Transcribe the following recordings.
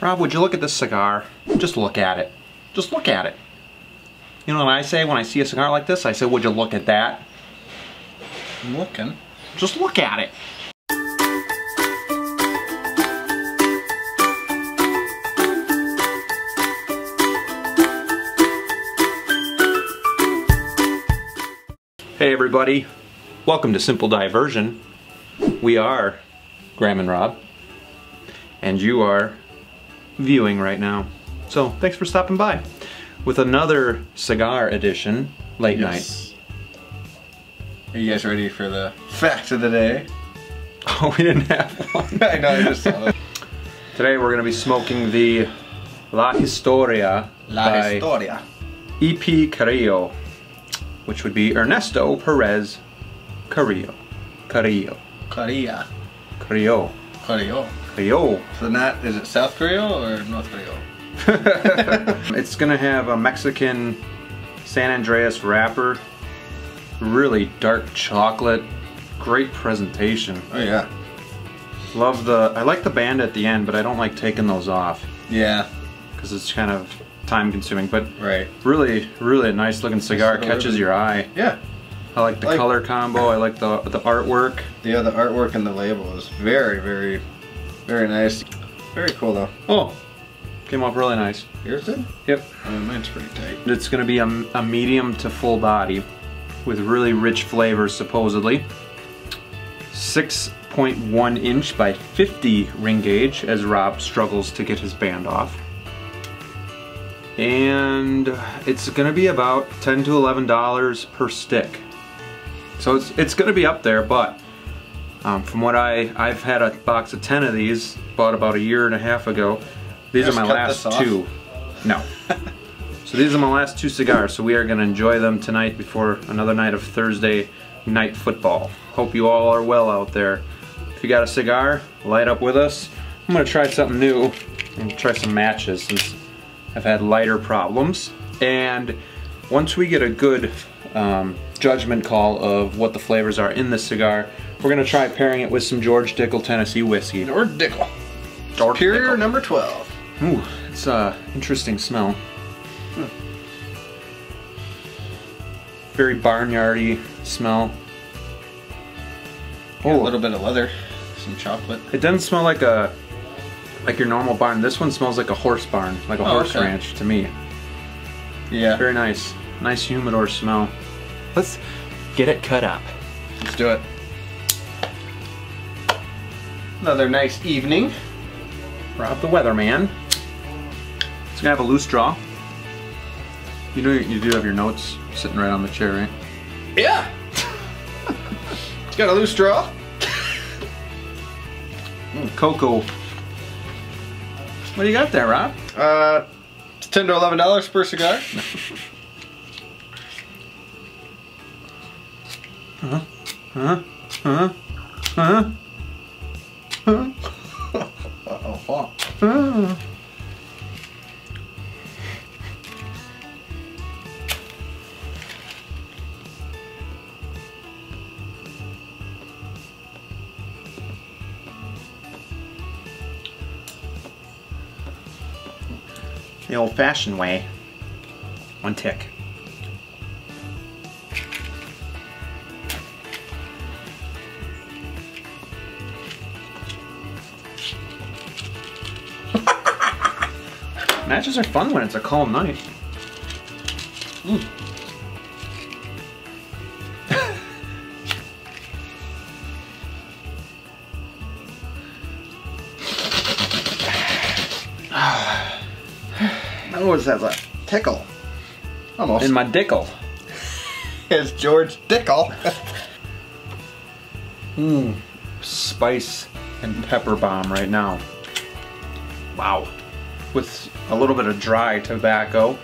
Rob, would you look at this cigar? Just look at it. Just look at it. You know what I say when I see a cigar like this? I say, would you look at that? I'm looking. Just look at it. Hey everybody, welcome to Simple Diversion. We are Graham and Rob, and you are viewing right now. So thanks for stopping by with another cigar edition, late Yes. Are you guys ready for the fact of the day? Oh, we didn't have one. I know, I just saw it. Today we're gonna be smoking the La Historia La by Historia. E.P. Carrillo, which would be Ernesto Perez Carrillo. Carrillo. Korea. Carrillo. Korea. Carrillo. So not, is it South Korea or North Korea? it's gonna have a Mexican San Andreas wrapper, really dark chocolate, great presentation. Oh yeah. Love the, I like the band at the end, but I don't like taking those off Yeah, because it's kind of time consuming, but right. really, really a nice looking cigar, catches your eye. Yeah. I like the Like- color combo, I like the, the artwork. Yeah, the artwork and the label is very, very, very nice. Very cool though. Oh, came off really nice. Yours did? Yep. I mine's pretty tight. It's gonna be a, a medium to full body with really rich flavors supposedly. 6.1 inch by 50 ring gauge as Rob struggles to get his band off. And it's gonna be about 10 to 11 dollars per stick. So it's, it's gonna be up there, but um, from what I, I've had a box of 10 of these, bought about a year and a half ago. These Just are my last two. No. So these are my last two cigars, so we are gonna enjoy them tonight before another night of Thursday night football. Hope you all are well out there. If you got a cigar, light up with us. I'm gonna try something new and try some matches since I've had lighter problems. And once we get a good um, judgment call of what the flavors are in this cigar, we're gonna try pairing it with some George Dickel Tennessee whiskey. Or Dickel. George Superior Dickel. number 12. Ooh, it's a interesting smell. Very barnyardy smell. A Oh, little bit of leather. Some chocolate. it doesn't smell like a like your normal barn. This one smells like a horse barn, like a Oh, horse okay. ranch to me. Yeah. Very nice, nice humidor smell. Let's get it cut up. Let's do it. Another nice evening. Rob the weatherman. It's gonna have a loose draw. You know you do have your notes sitting right on the chair, right? Yeah. it's got a loose straw. Cocoa. What do you got there, Rob? Uh, it's ten to eleven dollars per cigar. Huh? Huh? Huh? Huh? Huh? The old fashioned way. One tick. Matches are fun when it's a calm night. Mm. That was as a tickle. Almost. In my dickle. It's George Dickel. Mmm. Spice and pepper bomb right now. Wow. With a little bit of dry tobacco.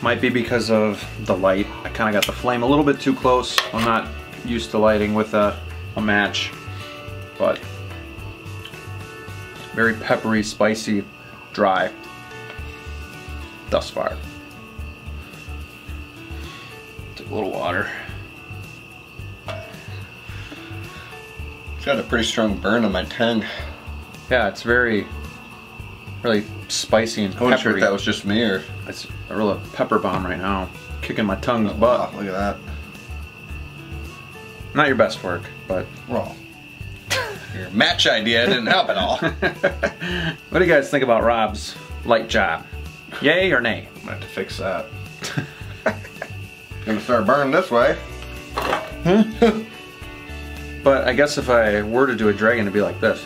Might be because of the light. I kind of got the flame a little bit too close. I'm not used to lighting with a, a match. But very peppery, spicy, dry. Thus far. Take a little water. It's got a pretty strong burn on my tongue. Yeah, it's very, really spicy and peppery. I wasn't sure if that was just me or. It's a real pepper bomb right now. Kicking my tongue's Wow, butt. Oh, look at that. Not your best work, but Well, your match idea didn't help at all. What do you guys think about Rob's light job? Yay or nay? I'm gonna have to fix that. gonna start burning this way. Hmm? But I guess if I were to do a dragon, it'd be like this.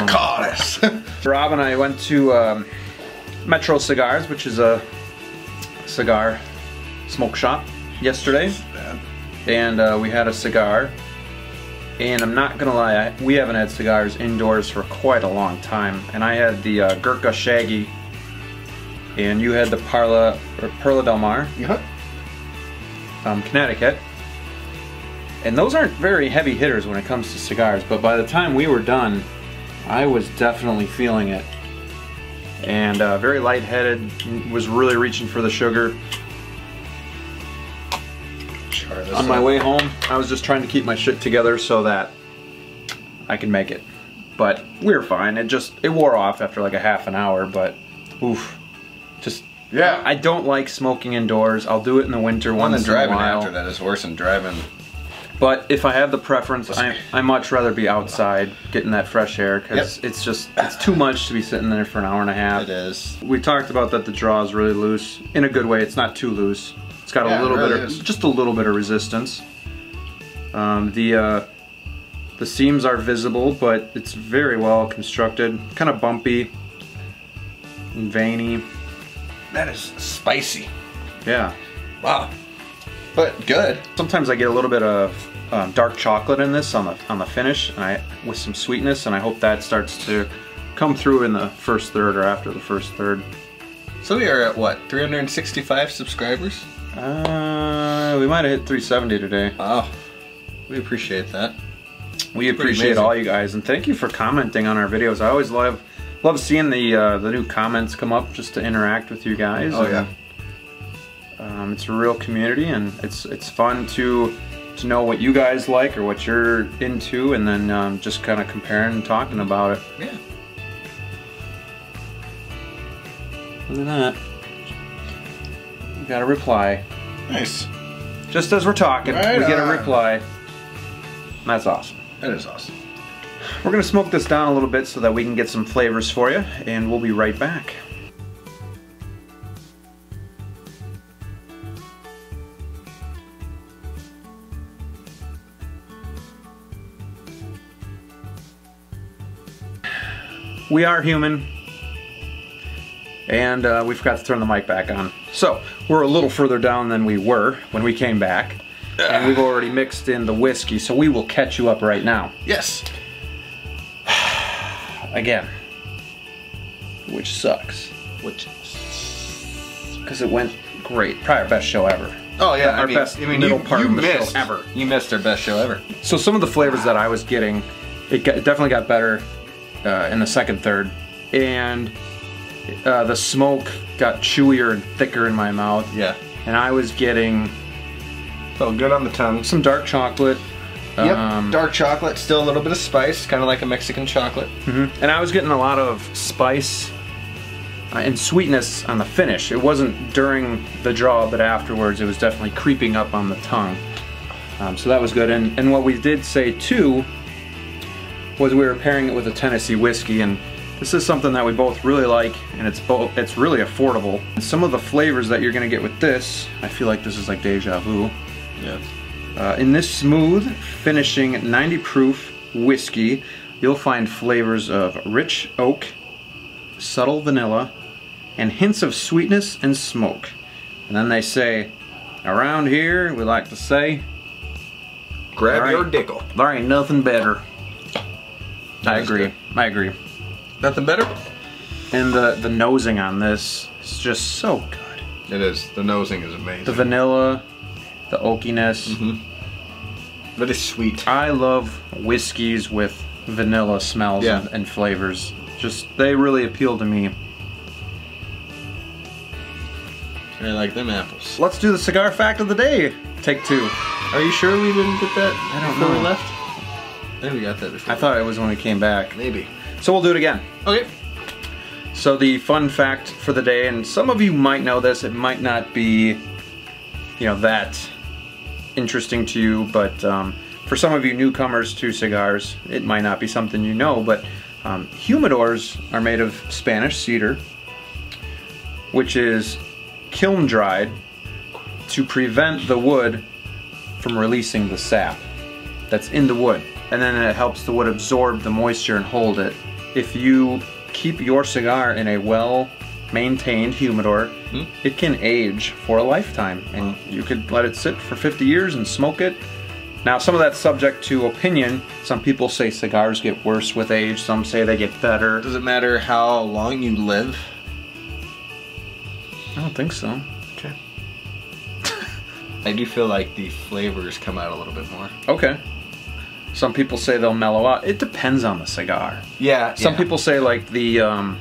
Draconis. Rob and I went to um, Metro Cigars, which is a cigar smoke shop, yesterday, and uh, we had a cigar. And I'm not gonna lie, I, we haven't had cigars indoors for quite a long time. And I had the uh, Gurkha Shaggy, and you had the Parla or Perla Del Mar, yeah. um, Connecticut. And those aren't very heavy hitters when it comes to cigars, but by the time we were done, I was definitely feeling it. And uh, very lightheaded, was really reaching for the sugar. On my way home, I was just trying to keep my shit together so that I could make it. But we were fine. It just it wore off after like a half an hour, but oof. Just Yeah. I don't like smoking indoors. I'll do it in the winter One once than in a driving after that is worse than driving. But if I have the preference, I I much rather be outside getting that fresh air because Yep. it's just it's too much to be sitting there for an hour and a half. It is. We talked about that the draw is really loose in a good way. It's not too loose. It's got Yeah, a little really bit of is. just a little bit of resistance. Um, the uh, the seams are visible, but it's very well constructed. Kind of bumpy and veiny. That is spicy. Yeah. Wow. But good. Sometimes I get a little bit of um, dark chocolate in this on the on the finish, and I with some sweetness, and I hope that starts to come through in the first third or after the first third. So we are at what? 365 subscribers? Uh, we might have hit 370 today. Wow. We appreciate that. We appreciate all you guys, and thank you for commenting on our videos. I always love love seeing the uh, the new comments come up just to interact with you guys. Oh, and, Um, it's a real community, and it's it's fun to to know what you guys like or what you're into, and then um, just kind of comparing and talking about it. Yeah. Look at that. We got a reply. Nice. Just as we're talking, Right we get a reply. That's awesome. That is awesome. We're gonna smoke this down a little bit so that we can get some flavors for you, and we'll be right back. We are human, and uh, we forgot to turn the mic back on. So, we're a little further down than we were when we came back, and we've already mixed in the whiskey, so we will catch you up right now Yes. again, which sucks Which? because it went great. Probably our best show ever. Oh yeah. Our I mean, best I mean, middle you, part you of the show missed ever. You missed our best show ever. So some of the flavors that I was getting, it, got, it definitely got better uh, in the second third, and uh, the smoke got chewier and thicker in my mouth, Yeah. and I was getting Felt good on the tongue. some dark chocolate. Yep. um, Dark chocolate, still a little bit of spice, kind of like a Mexican chocolate. mhm. And I was getting a lot of spice uh, and sweetness on the finish. It wasn't during the draw, but afterwards it was definitely creeping up on the tongue. Um, so that was good. And, and what we did say too was we were pairing it with a Tennessee whiskey, and this is something that we both really like, and it's both it's really affordable. And some of the flavors that you're gonna get with this, I feel like this is like deja vu. Yeah. Uh, in this smooth, finishing 90 proof whiskey, you'll find flavors of rich oak, subtle vanilla, and hints of sweetness and smoke. And then they say, around here, we like to say, Grab All your right. Dickel. there ain't nothing better. I agree. good. I agree. Nothing better. And the, the nosing on this is just so good. It is. The nosing is amazing. The vanilla, the oakiness. Mm-hmm. Very sweet. I love whiskeys with vanilla smells Yeah. and, and flavors. Just they really appeal to me. I like them apples. Let's do the cigar fact of the day. Take two. Are you sure we didn't get that I don't before know. we left? Think we got that before. I thought it was when we came back. maybe. So we'll do it again. Okay. So the fun fact for the day, and some of you might know this, it might not be, you know, that interesting to you, but um, for some of you newcomers to cigars, it might not be something you know, but um, humidors are made of Spanish cedar, which is kiln dried to prevent the wood from releasing the sap that's in the wood. And then it helps the wood absorb the moisture and hold it. If you keep your cigar in a well maintained humidor, Hmm. it can age for a lifetime and you could let it sit for 50 years and smoke it. Now, some of that's subject to opinion. Some people say cigars get worse with age, some say they get better. Does it matter how long you live? I don't think so. Okay. I do feel like the flavors come out a little bit more. Okay. Some people say they'll mellow out. It depends on the cigar. Yeah. Some people say like the um,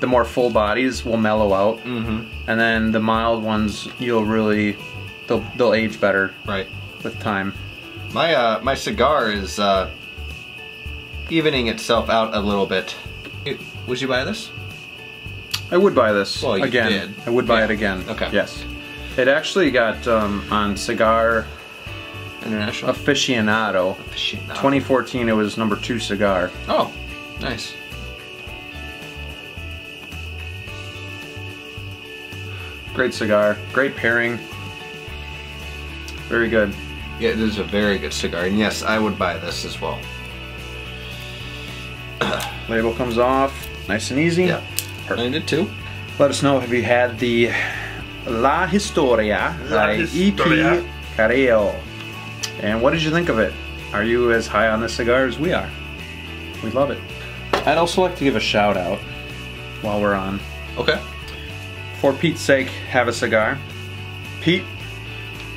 the more full bodies will mellow out, Mm-hmm. and then the mild ones you'll really they'll they'll age better Right. with time. My uh, my cigar is uh, evening itself out a little bit. It- would you buy this? I would buy this Well, again. did. I would buy Yeah. it again. Okay. Yes. It actually got um, on Cigar International. Aficionado. Aficionado. 2014. It was number two cigar. Oh, nice. Great cigar. Great pairing. Very good. Yeah, it is a very good cigar, and yes, I would buy this as well. Label comes off. Nice and easy. Yeah. Perfect. I did too. Let us know if you had the La Historia La by Historia. EP Carrillo. And what did you think of it? Are you as high on the cigar as we are? We love it. I'd also like to give a shout out while we're on. Okay. For Pete's sake, have a cigar. Pete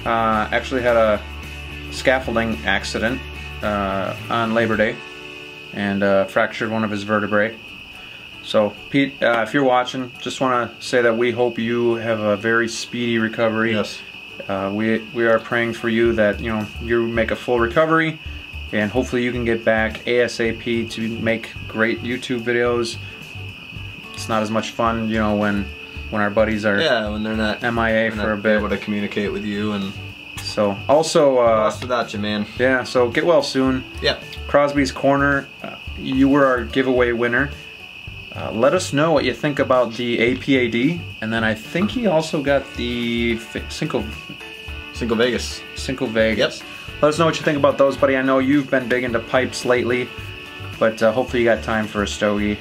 uh, actually had a scaffolding accident uh, on Labor Day and uh, fractured one of his vertebrae. So, Pete, uh, if you're watching, just want to say that we hope you have a very speedy recovery. Yes. Uh, we we are praying for you that you know you make a full recovery, and hopefully you can get back ASAP to make great YouTube videos. It's not as much fun, you know, when when our buddies are Yeah, when they're not MIA they're for not a bit. able to communicate with you and So also, uh, lost without you, man. yeah. So get well soon. Yeah. Crosby's Corner, uh, you were our giveaway winner. Uh, let us know what you think about the APAD, and then I think he also got the Cinco Single Vegas. Cinco Vegas. Yep. Let us know what you think about those, buddy. I know you've been big into pipes lately, but uh, hopefully you got time for a stogie.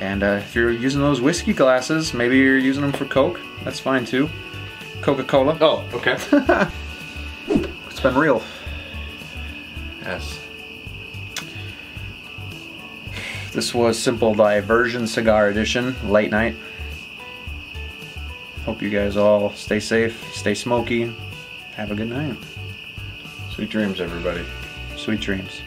And uh, if you're using those whiskey glasses, maybe you're using them for Coke. That's fine too. Coca-Cola. Oh, okay. It's been real. yes. This was Simple Diversion Cigar Edition, late night. Hope you guys all stay safe, stay smoky, have a good night. Sweet dreams, everybody. Sweet dreams.